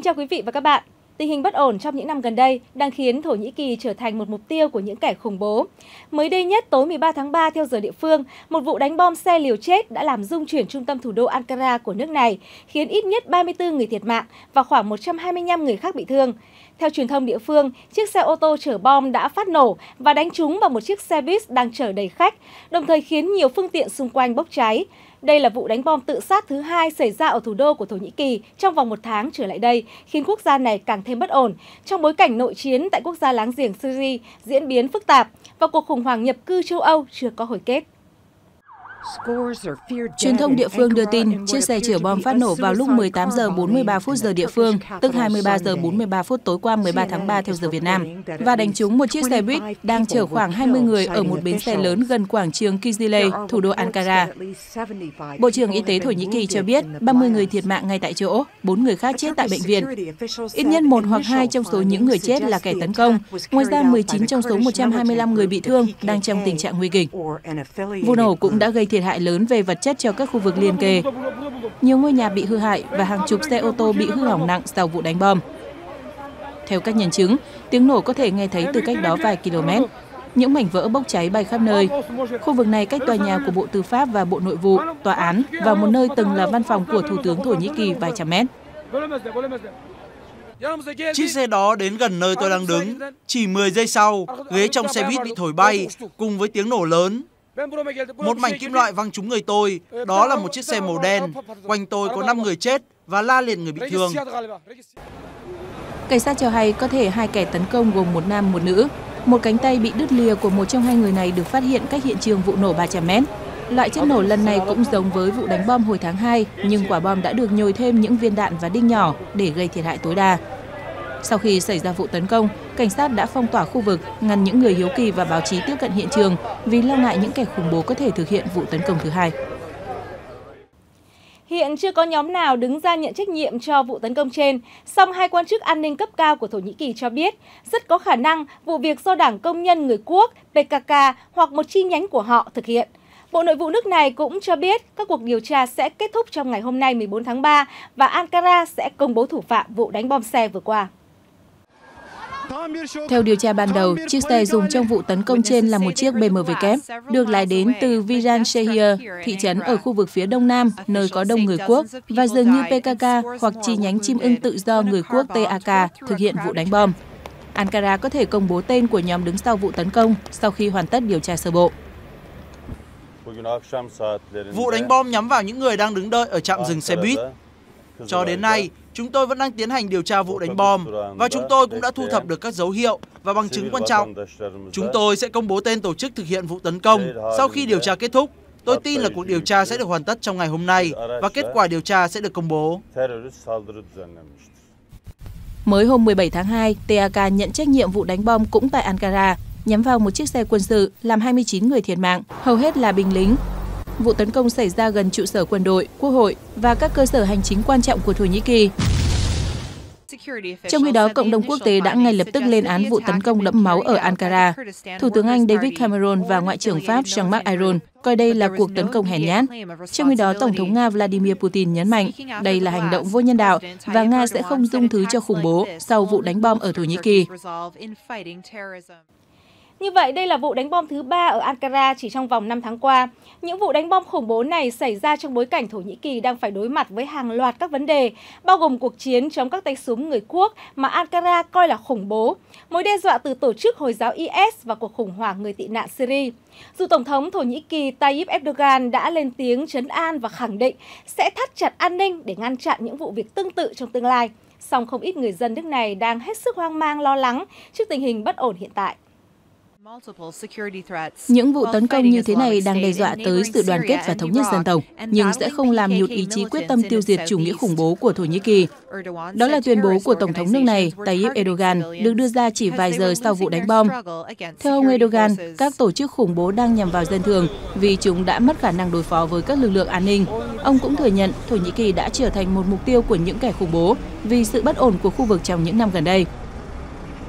Kính chào quý vị và các bạn. Tình hình bất ổn trong những năm gần đây đang khiến Thổ Nhĩ Kỳ trở thành một mục tiêu của những kẻ khủng bố. Mới đây nhất, tối 13 tháng 3 theo giờ địa phương, một vụ đánh bom xe liều chết đã làm rung chuyển trung tâm thủ đô Ankara của nước này, khiến ít nhất 34 người thiệt mạng và khoảng 125 người khác bị thương. Theo truyền thông địa phương, chiếc xe ô tô chở bom đã phát nổ và đánh trúng vào một chiếc xe buýt đang chở đầy khách, đồng thời khiến nhiều phương tiện xung quanh bốc cháy. Đây là vụ đánh bom tự sát thứ hai xảy ra ở thủ đô của Thổ Nhĩ Kỳ trong vòng một tháng trở lại đây, khiến quốc gia này càng thêm bất ổn trong bối cảnh nội chiến tại quốc gia láng giềng Syria diễn biến phức tạp và cuộc khủng hoảng nhập cư châu Âu chưa có hồi kết. Truyền thông địa phương đưa tin chiếc xe chở bom phát nổ vào lúc 18 giờ 43 phút giờ địa phương, tức 23 giờ 43 phút tối qua 13 tháng 3 theo giờ Việt Nam, và đánh trúng một chiếc xe buýt đang chở khoảng 20 người ở một bến xe lớn gần quảng trường Kizile, thủ đô Ankara. Bộ trưởng Y tế Thổ Nhĩ Kỳ cho biết 30 người thiệt mạng ngay tại chỗ, 4 người khác chết tại bệnh viện. Ít nhất một hoặc hai trong số những người chết là kẻ tấn công. Ngoài ra, 19 trong số 125 người bị thương đang trong tình trạng nguy kịch. Vụ nổ cũng đã gây thiệt hại lớn về vật chất cho các khu vực liên kề. Nhiều ngôi nhà bị hư hại và hàng chục xe ô tô bị hư hỏng nặng sau vụ đánh bom. Theo các nhân chứng, tiếng nổ có thể nghe thấy từ cách đó vài km. Những mảnh vỡ bốc cháy bay khắp nơi. Khu vực này cách tòa nhà của Bộ Tư pháp và Bộ Nội vụ, tòa án và một nơi từng là văn phòng của Thủ tướng Thổ Nhĩ Kỳ vài trăm mét. Chiếc xe đó đến gần nơi tôi đang đứng. Chỉ 10 giây sau, ghế trong xe buýt bị thổi bay cùng với tiếng nổ lớn. Một mảnh kim loại văng trúng người tôi, đó là một chiếc xe màu đen. Quanh tôi có 5 người chết và la liệt người bị thương. Cảnh sát cho hay có thể hai kẻ tấn công gồm một nam một nữ. Một cánh tay bị đứt lìa của một trong hai người này được phát hiện cách hiện trường vụ nổ 300 mét. Loại chất nổ lần này cũng giống với vụ đánh bom hồi tháng 2, nhưng quả bom đã được nhồi thêm những viên đạn và đinh nhỏ để gây thiệt hại tối đa. Sau khi xảy ra vụ tấn công, cảnh sát đã phong tỏa khu vực, ngăn những người hiếu kỳ và báo chí tiếp cận hiện trường vì lo ngại những kẻ khủng bố có thể thực hiện vụ tấn công thứ hai. Hiện chưa có nhóm nào đứng ra nhận trách nhiệm cho vụ tấn công trên, song hai quan chức an ninh cấp cao của Thổ Nhĩ Kỳ cho biết rất có khả năng vụ việc do Đảng Công nhân Người Quốc PKK hoặc một chi nhánh của họ thực hiện. Bộ Nội vụ nước này cũng cho biết các cuộc điều tra sẽ kết thúc trong ngày hôm nay 14 tháng 3 và Ankara sẽ công bố thủ phạm vụ đánh bom xe vừa qua. Theo điều tra ban đầu, chiếc xe dùng trong vụ tấn công trên là một chiếc BMW kép, được lái đến từ Viran Shehir, thị trấn ở khu vực phía đông nam, nơi có đông người quốc, và dường như PKK hoặc chi nhánh chim ưng tự do người quốc TAK thực hiện vụ đánh bom. Ankara có thể công bố tên của nhóm đứng sau vụ tấn công sau khi hoàn tất điều tra sơ bộ. Vụ đánh bom nhắm vào những người đang đứng đợi ở trạm dừng xe buýt. Cho đến nay, chúng tôi vẫn đang tiến hành điều tra vụ đánh bom và chúng tôi cũng đã thu thập được các dấu hiệu và bằng chứng quan trọng. Chúng tôi sẽ công bố tên tổ chức thực hiện vụ tấn công sau khi điều tra kết thúc. Tôi tin là cuộc điều tra sẽ được hoàn tất trong ngày hôm nay và kết quả điều tra sẽ được công bố. Mới hôm 17 tháng 2, TAK nhận trách nhiệm vụ đánh bom cũng tại Ankara, nhắm vào một chiếc xe quân sự, làm 29 người thiệt mạng, hầu hết là binh lính, vụ tấn công xảy ra gần trụ sở quân đội, quốc hội và các cơ sở hành chính quan trọng của Thổ Nhĩ Kỳ. Trong khi đó, cộng đồng quốc tế đã ngay lập tức lên án vụ tấn công đẫm máu ở Ankara. Thủ tướng Anh David Cameron và Ngoại trưởng Pháp Jean-Marc Ayron coi đây là cuộc tấn công hèn nhát. Trong khi đó, Tổng thống Nga Vladimir Putin nhấn mạnh đây là hành động vô nhân đạo và Nga sẽ không dung thứ cho khủng bố sau vụ đánh bom ở Thổ Nhĩ Kỳ. Như vậy, đây là vụ đánh bom thứ ba ở Ankara chỉ trong vòng 5 tháng qua. Những vụ đánh bom khủng bố này xảy ra trong bối cảnh Thổ Nhĩ Kỳ đang phải đối mặt với hàng loạt các vấn đề, bao gồm cuộc chiến chống các tay súng người quốc mà Ankara coi là khủng bố, mối đe dọa từ tổ chức Hồi giáo IS và cuộc khủng hoảng người tị nạn Syria. Dù Tổng thống Thổ Nhĩ Kỳ Tayyip Erdogan đã lên tiếng chấn an và khẳng định sẽ thắt chặt an ninh để ngăn chặn những vụ việc tương tự trong tương lai, song không ít người dân nước này đang hết sức hoang mang lo lắng trước tình hình bất ổn hiện tại. Những vụ tấn công như thế này đang đe dọa tới sự đoàn kết và thống nhất dân tộc, nhưng sẽ không làm nhụt ý chí quyết tâm tiêu diệt chủ nghĩa khủng bố của Thổ Nhĩ Kỳ. Đó là tuyên bố của Tổng thống nước này, Tayyip Erdogan, được đưa ra chỉ vài giờ sau vụ đánh bom. Theo ông Erdogan, các tổ chức khủng bố đang nhằm vào dân thường vì chúng đã mất khả năng đối phó với các lực lượng an ninh. Ông cũng thừa nhận Thổ Nhĩ Kỳ đã trở thành một mục tiêu của những kẻ khủng bố vì sự bất ổn của khu vực trong những năm gần đây.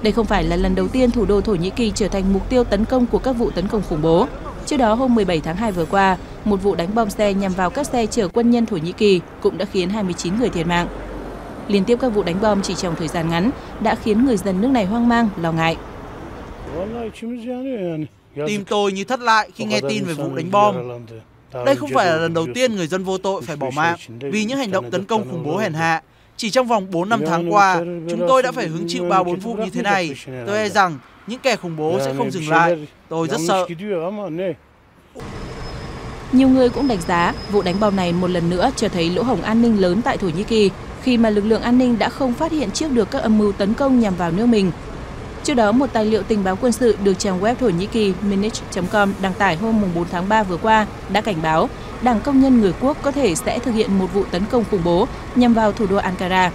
Đây không phải là lần đầu tiên thủ đô Thổ Nhĩ Kỳ trở thành mục tiêu tấn công của các vụ tấn công khủng bố. Trước đó hôm 17 tháng 2 vừa qua, một vụ đánh bom xe nhằm vào các xe chở quân nhân Thổ Nhĩ Kỳ cũng đã khiến 29 người thiệt mạng. Liên tiếp các vụ đánh bom chỉ trong thời gian ngắn đã khiến người dân nước này hoang mang, lo ngại. Tim tôi như thất lại khi nghe tin về vụ đánh bom. Đây không phải là lần đầu tiên người dân vô tội phải bỏ mạng vì những hành động tấn công khủng bố hèn hạ. Chỉ trong vòng 4 năm tháng qua, chúng tôi đã phải hứng chịu 3-4 vụ như thế này. Tôi e rằng những kẻ khủng bố sẽ không dừng lại. Tôi rất sợ. Nhiều người cũng đánh giá vụ đánh bom này một lần nữa cho thấy lỗ hổng an ninh lớn tại Thổ Nhĩ Kỳ khi mà lực lượng an ninh đã không phát hiện trước được các âm mưu tấn công nhằm vào nước mình. Trước đó, một tài liệu tình báo quân sự được trang web Thổ Nhĩ Kỳ minich.com đăng tải hôm 4 tháng 3 vừa qua đã cảnh báo Đảng Công nhân Người Quốc có thể sẽ thực hiện một vụ tấn công khủng bố nhằm vào thủ đô Ankara.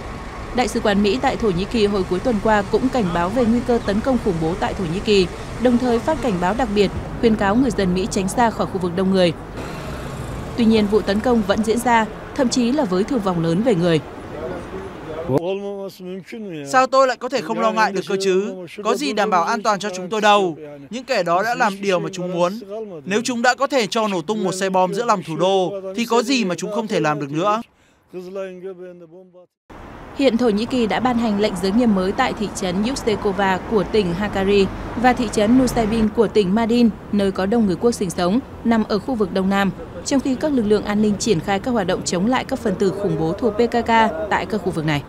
Đại sứ quán Mỹ tại Thổ Nhĩ Kỳ hồi cuối tuần qua cũng cảnh báo về nguy cơ tấn công khủng bố tại Thổ Nhĩ Kỳ, đồng thời phát cảnh báo đặc biệt khuyên cáo người dân Mỹ tránh xa khỏi khu vực đông người. Tuy nhiên, vụ tấn công vẫn diễn ra, thậm chí là với thương vong lớn về người. Sao tôi lại có thể không lo ngại được cơ chứ? Có gì đảm bảo an toàn cho chúng tôi đâu. Những kẻ đó đã làm điều mà chúng muốn. Nếu chúng đã có thể cho nổ tung một xe bom giữa lòng thủ đô, thì có gì mà chúng không thể làm được nữa? Hiện Thổ Nhĩ Kỳ đã ban hành lệnh giới nghiêm mới tại thị trấn Yuksekova của tỉnh Hakkari và thị trấn Nusaybin của tỉnh Mardin, nơi có đông người quốc sinh sống, nằm ở khu vực Đông Nam, trong khi các lực lượng an ninh triển khai các hoạt động chống lại các phần tử khủng bố thuộc PKK tại các khu vực này.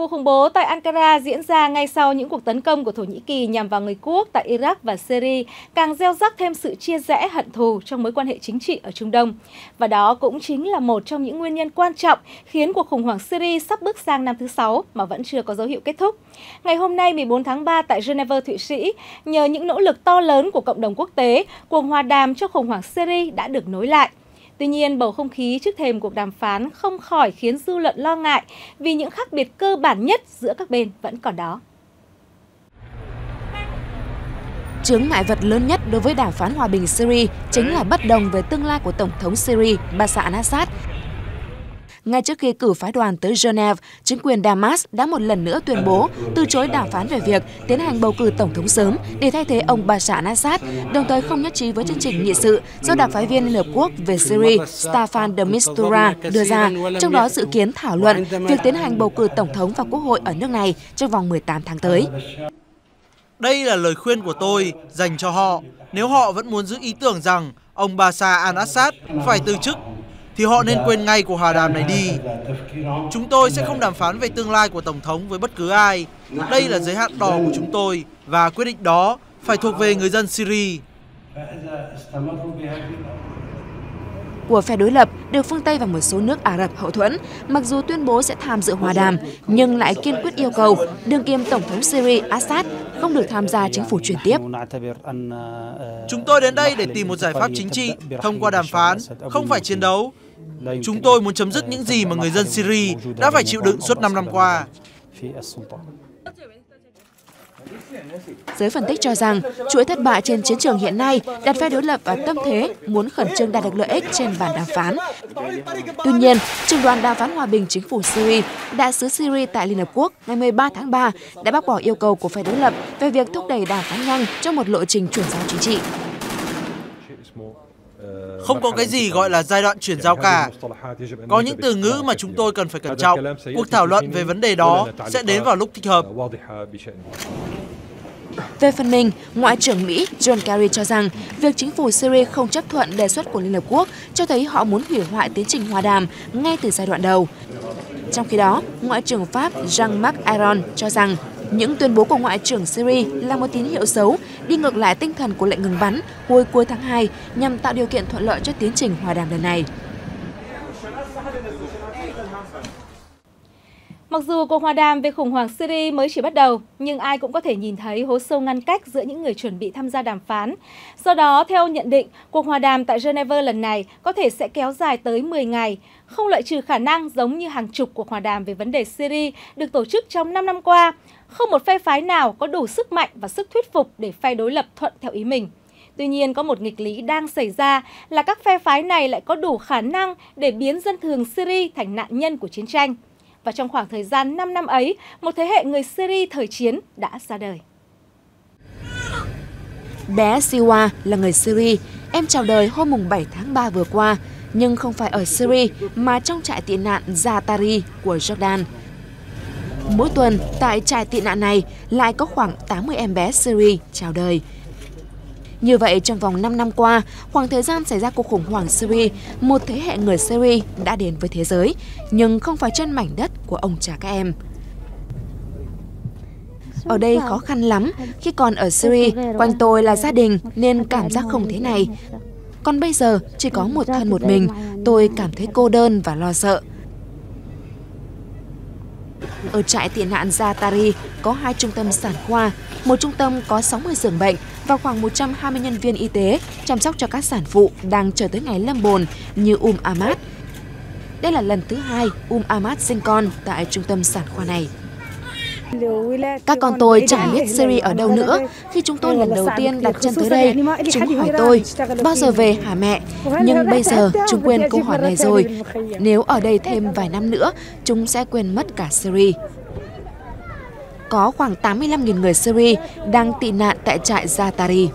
Vụ khủng bố tại Ankara diễn ra ngay sau những cuộc tấn công của Thổ Nhĩ Kỳ nhằm vào người quốc tại Iraq và Syria, càng gieo rắc thêm sự chia rẽ hận thù trong mối quan hệ chính trị ở Trung Đông. Và đó cũng chính là một trong những nguyên nhân quan trọng khiến cuộc khủng hoảng Syria sắp bước sang năm thứ sáu mà vẫn chưa có dấu hiệu kết thúc. Ngày hôm nay 14 tháng 3 tại Geneva, Thụy Sĩ, nhờ những nỗ lực to lớn của cộng đồng quốc tế, cuộc hòa đàm cho khủng hoảng Syria đã được nối lại. Tuy nhiên, bầu không khí trước thềm cuộc đàm phán không khỏi khiến dư luận lo ngại vì những khác biệt cơ bản nhất giữa các bên vẫn còn đó. Chướng ngại vật lớn nhất đối với đàm phán hòa bình Syria chính là bất đồng về tương lai của Tổng thống Syria Bashar al-Assad ngay trước khi cử phái đoàn tới Geneva, chính quyền Damas đã một lần nữa tuyên bố từ chối đàm phán về việc tiến hành bầu cử tổng thống sớm để thay thế ông Bashar al-Assad, đồng thời không nhất trí với chương trình nghị sự do đặc phái viên Liên Hợp Quốc về Syria Staffan de Mistura đưa ra, trong đó dự kiến thảo luận việc tiến hành bầu cử tổng thống và quốc hội ở nước này trong vòng 18 tháng tới. Đây là lời khuyên của tôi dành cho họ. Nếu họ vẫn muốn giữ ý tưởng rằng ông Bashar al-Assad phải từ chức thì họ nên quên ngay cuộc hòa đàm này đi. Chúng tôi sẽ không đàm phán về tương lai của Tổng thống với bất cứ ai. Đây là giới hạn đỏ của chúng tôi và quyết định đó phải thuộc về người dân Syria. của phe đối lập được phương Tây và một số nước Ả Rập hậu thuẫn, mặc dù tuyên bố sẽ tham dự hòa đàm, nhưng lại kiên quyết yêu cầu đương kim Tổng thống Syria Assad không được tham gia chính phủ chuyển tiếp. Chúng tôi đến đây để tìm một giải pháp chính trị thông qua đàm phán, không phải chiến đấu. Chúng tôi muốn chấm dứt những gì mà người dân Syria đã phải chịu đựng suốt 5 năm qua. Giới phân tích cho rằng, chuỗi thất bại trên chiến trường hiện nay đặt phe đối lập vào tâm thế muốn khẩn trương đạt được lợi ích trên bàn đàm phán. Tuy nhiên, trường đoàn đàm phán hòa bình chính phủ Syria, đại sứ Syria tại Liên Hợp Quốc ngày 13 tháng 3 đã bác bỏ yêu cầu của phe đối lập về việc thúc đẩy đàm phán nhanh trong một lộ trình chuyển giao chính trị. Không có cái gì gọi là giai đoạn chuyển giao cả. Có những từ ngữ mà chúng tôi cần phải cẩn trọng. Cuộc thảo luận về vấn đề đó sẽ đến vào lúc thích hợp. Về phần mình, Ngoại trưởng Mỹ John Kerry cho rằng việc chính phủ Syria không chấp thuận đề xuất của Liên Hợp Quốc cho thấy họ muốn hủy hoại tiến trình hòa đàm ngay từ giai đoạn đầu. Trong khi đó, Ngoại trưởng Pháp Jean-Marc Ayron cho rằng những tuyên bố của Ngoại trưởng Syria là một tín hiệu xấu, đi ngược lại tinh thần của lệnh ngừng bắn hồi cuối tháng 2 nhằm tạo điều kiện thuận lợi cho tiến trình hòa đàm lần này. Mặc dù cuộc hòa đàm về khủng hoảng Syria mới chỉ bắt đầu, nhưng ai cũng có thể nhìn thấy hố sâu ngăn cách giữa những người chuẩn bị tham gia đàm phán. Do đó, theo nhận định, cuộc hòa đàm tại Geneva lần này có thể sẽ kéo dài tới 10 ngày, không loại trừ khả năng giống như hàng chục cuộc hòa đàm về vấn đề Syria được tổ chức trong 5 năm qua. Không một phe phái nào có đủ sức mạnh và sức thuyết phục để phe đối lập thuận theo ý mình. Tuy nhiên, có một nghịch lý đang xảy ra là các phe phái này lại có đủ khả năng để biến dân thường Syria thành nạn nhân của chiến tranh. Và trong khoảng thời gian 5 năm ấy, một thế hệ người Syria thời chiến đã ra đời. Bé Siwa là người Syria. Em chào đời hôm 7 tháng 3 vừa qua. nhưng không phải ở Syria mà trong trại tị nạn Zatari của Jordan. Mỗi tuần, tại trại tị nạn này lại có khoảng 80 em bé Syria chào đời. Như vậy, trong vòng 5 năm qua, khoảng thời gian xảy ra cuộc khủng hoảng Syria, một thế hệ người Syria đã đến với thế giới, nhưng không phải trên mảnh đất của ông cha các em. Ở đây khó khăn lắm, khi còn ở Syria, quanh tôi là gia đình nên cảm giác không thế này. Còn bây giờ, chỉ có một thân một mình, tôi cảm thấy cô đơn và lo sợ. Ở trại tị nạn Zatari có hai trung tâm sản khoa, một trung tâm có 60 giường bệnh và khoảng 120 nhân viên y tế chăm sóc cho các sản phụ đang chờ tới ngày lâm bồn như Um Ahmad. Đây là lần thứ hai Um Ahmad sinh con tại trung tâm sản khoa này. Các con tôi chẳng biết Syria ở đâu nữa. Khi chúng tôi lần đầu tiên đặt chân tới đây, chúng hỏi tôi, bao giờ về hả mẹ? Nhưng bây giờ chúng quên câu hỏi này rồi. Nếu ở đây thêm vài năm nữa, chúng sẽ quên mất cả Syria. Có khoảng 85.000 người Syria đang tị nạn tại trại Zatari.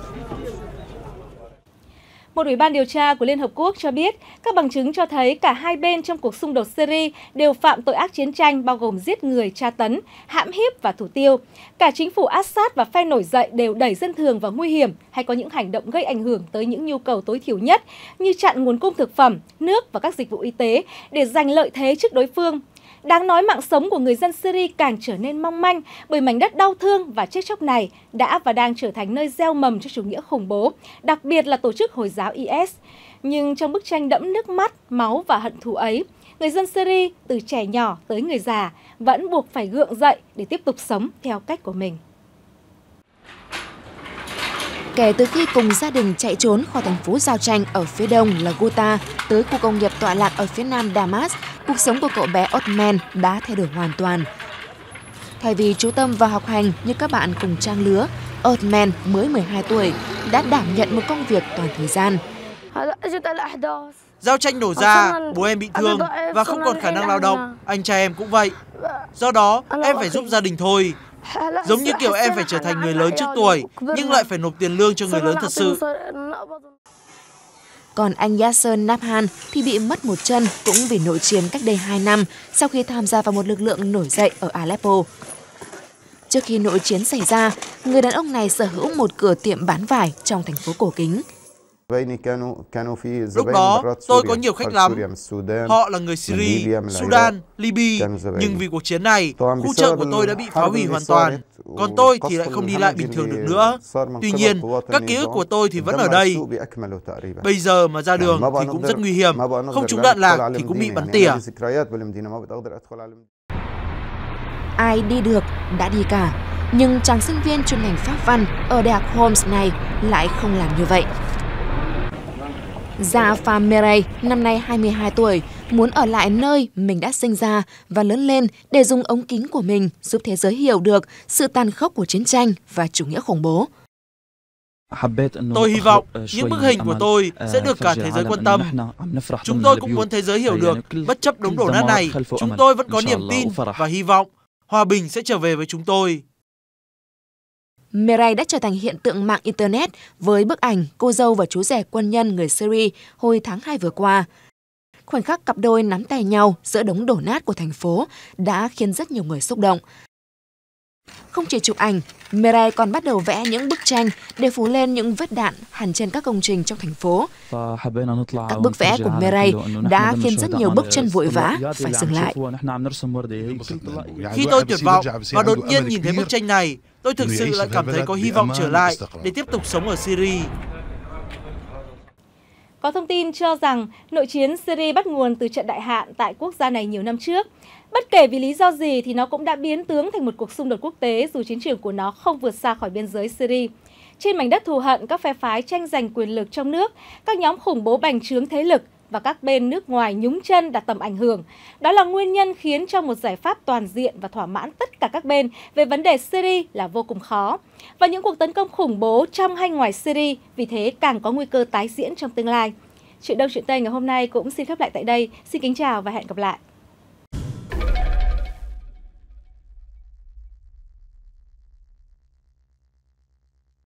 Một ủy ban điều tra của Liên Hợp Quốc cho biết các bằng chứng cho thấy cả hai bên trong cuộc xung đột Syria đều phạm tội ác chiến tranh bao gồm giết người, tra tấn, hãm hiếp và thủ tiêu. Cả chính phủ Assad và phe nổi dậy đều đẩy dân thường vào nguy hiểm hay có những hành động gây ảnh hưởng tới những nhu cầu tối thiểu nhất như chặn nguồn cung thực phẩm, nước và các dịch vụ y tế để giành lợi thế trước đối phương. Đáng nói mạng sống của người dân Syria càng trở nên mong manh bởi mảnh đất đau thương và chết chóc này đã và đang trở thành nơi gieo mầm cho chủ nghĩa khủng bố, đặc biệt là tổ chức Hồi giáo IS. Nhưng trong bức tranh đẫm nước mắt, máu và hận thù ấy, người dân Syria từ trẻ nhỏ tới người già vẫn buộc phải gượng dậy để tiếp tục sống theo cách của mình. Kể từ khi cùng gia đình chạy trốn khỏi thành phố Giao Tranh ở phía đông là Ghouta tới khu công nghiệp tọa lạc ở phía nam Damas, cuộc sống của cậu bé Otman đã thay đổi hoàn toàn. Thay vì chú tâm vào học hành như các bạn cùng trang lứa, Otman mới 12 tuổi đã đảm nhận một công việc toàn thời gian. Giao tranh nổ ra, bố em bị thương và không còn khả năng lao động, anh trai em cũng vậy. Do đó, em phải giúp gia đình thôi. Giống như kiểu em phải trở thành người lớn trước tuổi, nhưng lại phải nộp tiền lương cho người lớn thật sự. Còn anh Yasser Nabhan thì bị mất một chân cũng vì nội chiến cách đây 2 năm sau khi tham gia vào một lực lượng nổi dậy ở Aleppo. Trước khi nội chiến xảy ra, người đàn ông này sở hữu một cửa tiệm bán vải trong thành phố cổ kính. Lúc đó, tôi có nhiều khách lắm. Họ là người Syria, Sudan, Libya. Nhưng vì cuộc chiến này, khu chợ của tôi đã bị phá hủy hoàn toàn. Còn tôi thì lại không đi lại bình thường được nữa. Tuy nhiên, các ký ức của tôi thì vẫn ở đây. Bây giờ mà ra đường thì cũng rất nguy hiểm. Không trúng đạn lạc thì cũng bị bắn tỉa. Ai đi được, đã đi cả. Nhưng chàng sinh viên chuyên ngành pháp văn ở Đại học Holmes này lại không làm như vậy. Jafar Merey, năm nay 22 tuổi, muốn ở lại nơi mình đã sinh ra và lớn lên để dùng ống kính của mình giúp thế giới hiểu được sự tàn khốc của chiến tranh và chủ nghĩa khủng bố. Tôi hy vọng những bức hình của tôi sẽ được cả thế giới quan tâm. Chúng tôi cũng muốn thế giới hiểu được, bất chấp đống đổ nát này, chúng tôi vẫn có niềm tin và hy vọng hòa bình sẽ trở về với chúng tôi. Mirai đã trở thành hiện tượng mạng Internet với bức ảnh cô dâu và chú rể quân nhân người Syria hồi tháng 2 vừa qua. Khoảnh khắc cặp đôi nắm tay nhau giữa đống đổ nát của thành phố đã khiến rất nhiều người xúc động. Không chỉ chụp ảnh, Mirai còn bắt đầu vẽ những bức tranh để phủ lên những vết đạn hằn trên các công trình trong thành phố. Các bức vẽ của Mirai đã khiến rất nhiều bước chân vội vã phải dừng lại. Khi tôi tuyệt vọng và đột nhiên nhìn thấy bức tranh này, tôi thực sự lại cảm thấy có hy vọng trở lại để tiếp tục sống ở Syria. Có thông tin cho rằng nội chiến Syria bắt nguồn từ trận đại hạn tại quốc gia này nhiều năm trước. Bất kể vì lý do gì thì nó cũng đã biến tướng thành một cuộc xung đột quốc tế dù chiến trường của nó không vượt xa khỏi biên giới Syria. Trên mảnh đất thù hận, các phe phái tranh giành quyền lực trong nước, các nhóm khủng bố bành trướng thế lực và các bên nước ngoài nhúng chân đặt tầm ảnh hưởng. Đó là nguyên nhân khiến cho một giải pháp toàn diện và thỏa mãn tất cả các bên về vấn đề Syria là vô cùng khó. Và những cuộc tấn công khủng bố trong hay ngoài Syria vì thế càng có nguy cơ tái diễn trong tương lai. Chuyện đông chuyện tây ngày hôm nay cũng xin khép lại tại đây. Xin kính chào và hẹn gặp lại.